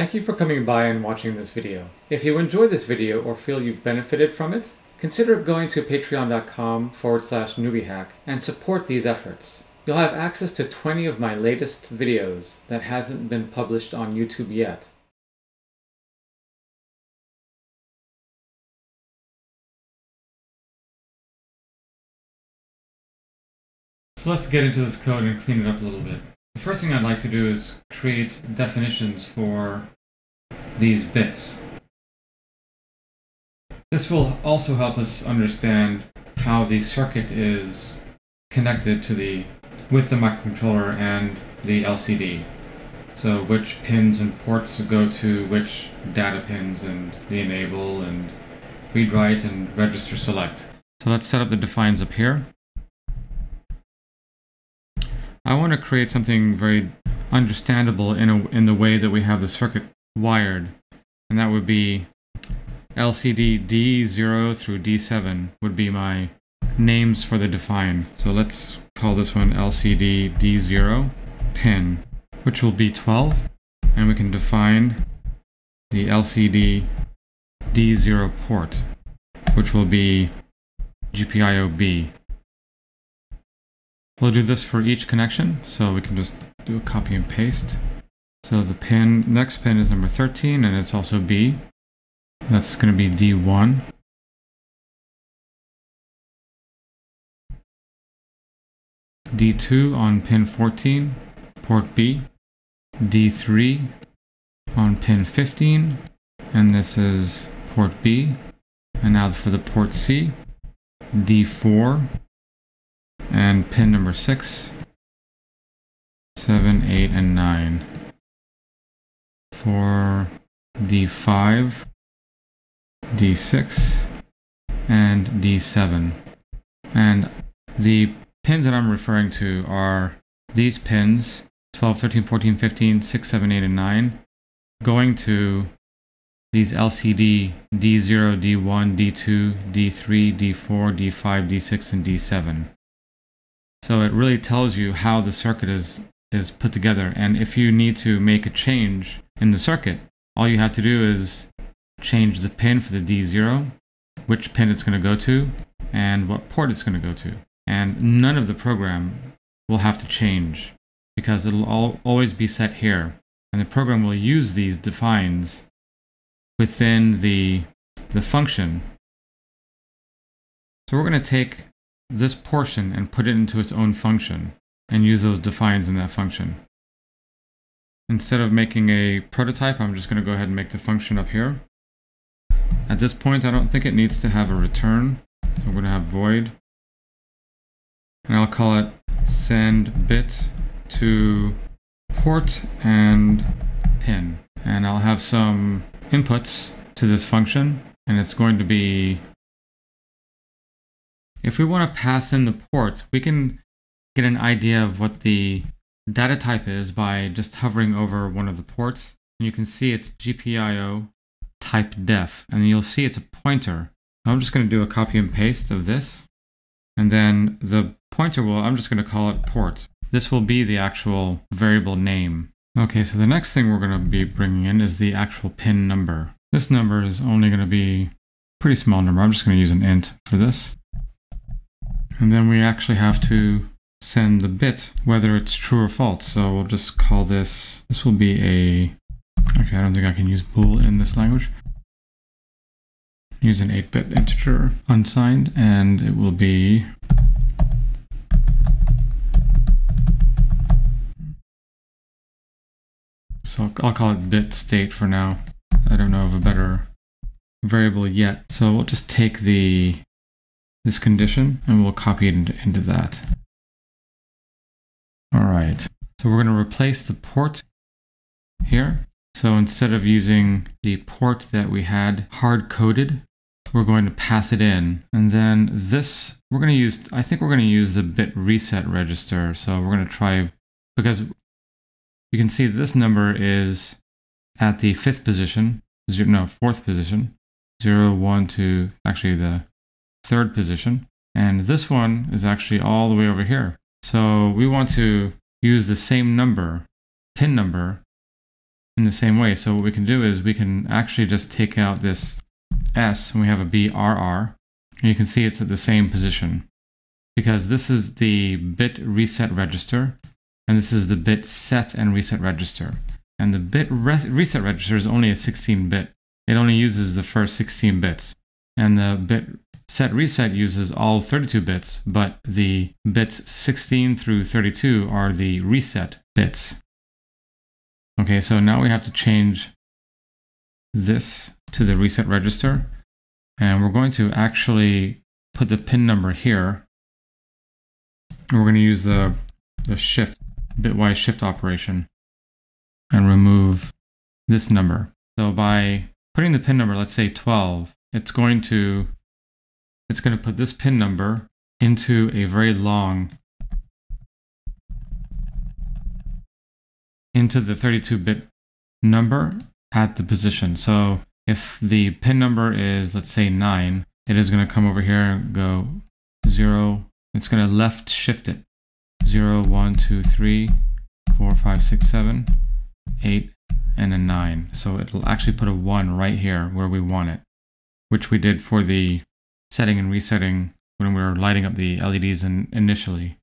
Thank you for coming by and watching this video. If you enjoyed this video or feel you've benefited from it, consider going to patreon.com forward slash newbiehack and support these efforts. You'll have access to 20 of my latest videos that hasn't been published on YouTube yet. So let's get into this code and clean it up a little bit. The first thing I'd like to do is create definitions for these bits. This will also help us understand how the circuit is connected to the with the microcontroller and the LCD. So which pins and ports go to which data pins and the enable and read write and register select. So let's set up the defines up here. I want to create something very understandable in, a, in the way that we have the circuit wired. And that would be LCD D0 through D7 would be my names for the define. So let's call this one LCD D0 pin, which will be 12. And we can define the LCD D0 port, which will be GPIO B. We'll do this for each connection, so we can just do a copy and paste. So the pin, next pin is number 13, and it's also B. That's going to be D1. D2 on pin 14, port B. D3 on pin 15, and this is port B. And now for the port C, D4 and pin number 6, 7, 8, and 9. For D5, D6, and D7. And the pins that I'm referring to are these pins 12, 13, 14, 15, 6, 7, 8, and 9 going to these LCD D0, D1, D2, D3, D4, D5, D6, and D7. So it really tells you how the circuit is, is put together. And if you need to make a change in the circuit, all you have to do is change the pin for the D0, which pin it's going to go to, and what port it's going to go to. And none of the program will have to change because it'll all, always be set here. And the program will use these defines within the, the function. So we're going to take this portion and put it into its own function and use those defines in that function. Instead of making a prototype, I'm just going to go ahead and make the function up here. At this point, I don't think it needs to have a return. So I'm going to have void. And I'll call it send bit to port and pin. And I'll have some inputs to this function. And it's going to be if we want to pass in the ports, we can get an idea of what the data type is by just hovering over one of the ports. And you can see it's GPIO type def, and you'll see it's a pointer. I'm just going to do a copy and paste of this. And then the pointer will, I'm just going to call it port. This will be the actual variable name. Okay, so the next thing we're going to be bringing in is the actual pin number. This number is only going to be a pretty small number. I'm just going to use an int for this. And then we actually have to send the bit, whether it's true or false. So we'll just call this, this will be a, actually I don't think I can use bool in this language. Use an 8-bit integer unsigned, and it will be So I'll call it bit state for now. I don't know of a better variable yet. So we'll just take the this condition and we'll copy it into, into that. All right, so we're going to replace the port here. So instead of using the port that we had hard coded, we're going to pass it in. And then this, we're going to use, I think we're going to use the bit reset register. So we're going to try, because you can see this number is at the fifth position, zero, no, fourth position, zero, one, two, actually the third position. And this one is actually all the way over here. So we want to use the same number, pin number, in the same way. So what we can do is we can actually just take out this S and we have a BRR. And you can see it's at the same position because this is the bit reset register and this is the bit set and reset register. And the bit re reset register is only a 16 bit. It only uses the first 16 bits. And the bit set reset uses all 32 bits, but the bits 16 through 32 are the reset bits. Okay, so now we have to change this to the reset register. And we're going to actually put the pin number here. And we're going to use the, the shift, bitwise shift operation and remove this number. So by putting the pin number, let's say 12, it's going to it's going to put this pin number into a very long into the 32-bit number at the position. So if the pin number is, let's say 9, it is going to come over here and go 0. It's going to left shift it. 0, 1, 2, 3, 4, 5, 6, 7, 8, and a 9. So it'll actually put a 1 right here where we want it, which we did for the setting and resetting when we were lighting up the LEDs in, initially.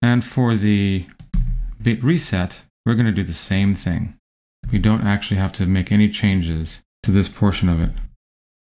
And for the bit reset, we're going to do the same thing. We don't actually have to make any changes to this portion of it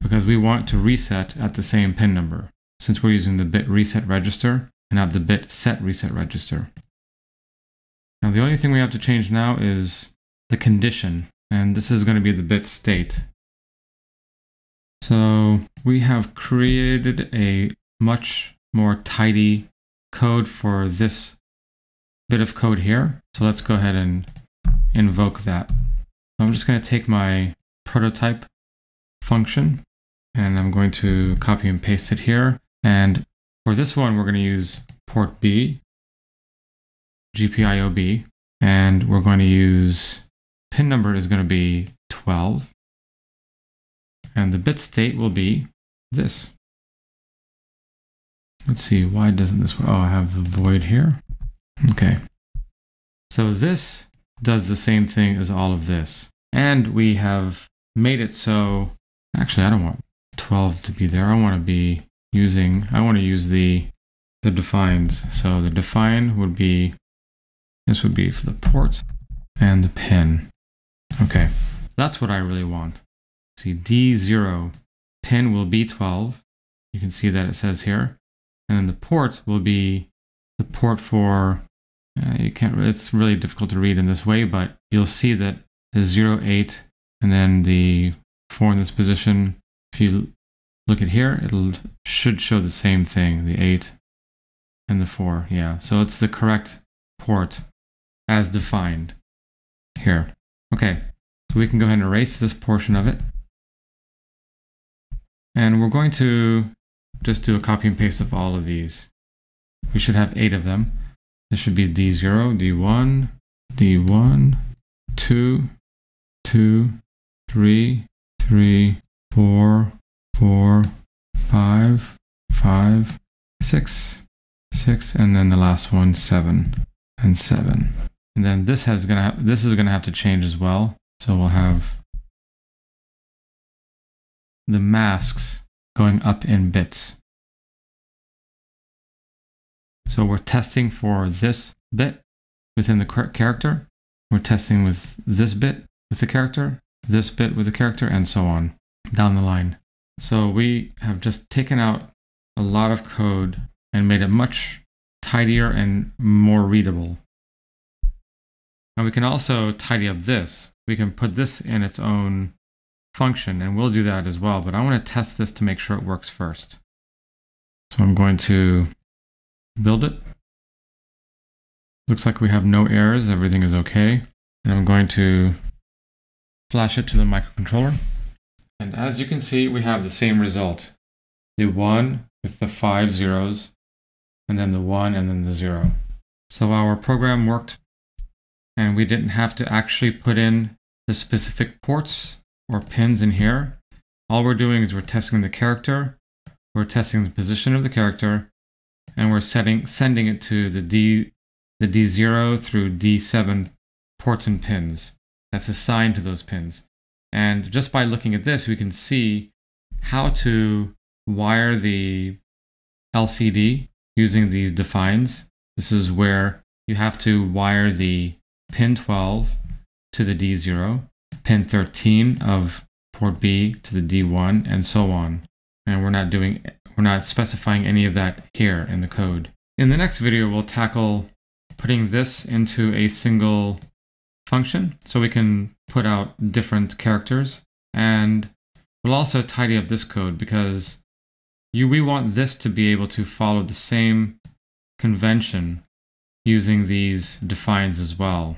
because we want to reset at the same pin number since we're using the bit reset register and not the bit set reset register. Now the only thing we have to change now is the condition and this is going to be the bit state. So we have created a much more tidy code for this bit of code here. So let's go ahead and invoke that. I'm just going to take my prototype function and I'm going to copy and paste it here. And for this one, we're going to use port B, GPIOB, and we're going to use pin number is going to be 12. And the bit state will be this. Let's see, why doesn't this, work? oh, I have the void here. Okay. So this does the same thing as all of this. And we have made it so, actually, I don't want 12 to be there. I want to be using, I want to use the, the defines. So the define would be, this would be for the port and the pin. Okay, that's what I really want. See, D0 pin will be 12. You can see that it says here. And then the port will be the port for, uh, you can't, it's really difficult to read in this way, but you'll see that the 0, 8, and then the 4 in this position, if you look at here, it'll should show the same thing, the 8 and the 4. Yeah, so it's the correct port as defined here. Okay, so we can go ahead and erase this portion of it. And we're going to just do a copy and paste of all of these. We should have eight of them. This should be D0, D1, D1, 2, 2, 3, 3, 4, 4, 5, 5, 6, 6, and then the last one, 7, and 7. And then this has gonna this is gonna have to change as well. So we'll have the masks going up in bits. So we're testing for this bit within the character. We're testing with this bit with the character, this bit with the character, and so on down the line. So we have just taken out a lot of code and made it much tidier and more readable. And we can also tidy up this. We can put this in its own function, and we'll do that as well, but I want to test this to make sure it works first. So I'm going to build it. Looks like we have no errors, everything is okay. And I'm going to flash it to the microcontroller. And as you can see, we have the same result. The 1 with the 5 zeros, and then the 1 and then the 0. So our program worked, and we didn't have to actually put in the specific ports or pins in here. All we're doing is we're testing the character, we're testing the position of the character, and we're setting sending it to the D the D0 through D7 ports and pins. that's assigned to those pins. And just by looking at this, we can see how to wire the LCD using these defines. This is where you have to wire the pin 12 to the D0, pin 13 of port B to the D1, and so on. And we're not doing, we're not specifying any of that here in the code. In the next video, we'll tackle putting this into a single function so we can put out different characters. And we'll also tidy up this code because you, we want this to be able to follow the same convention using these defines as well.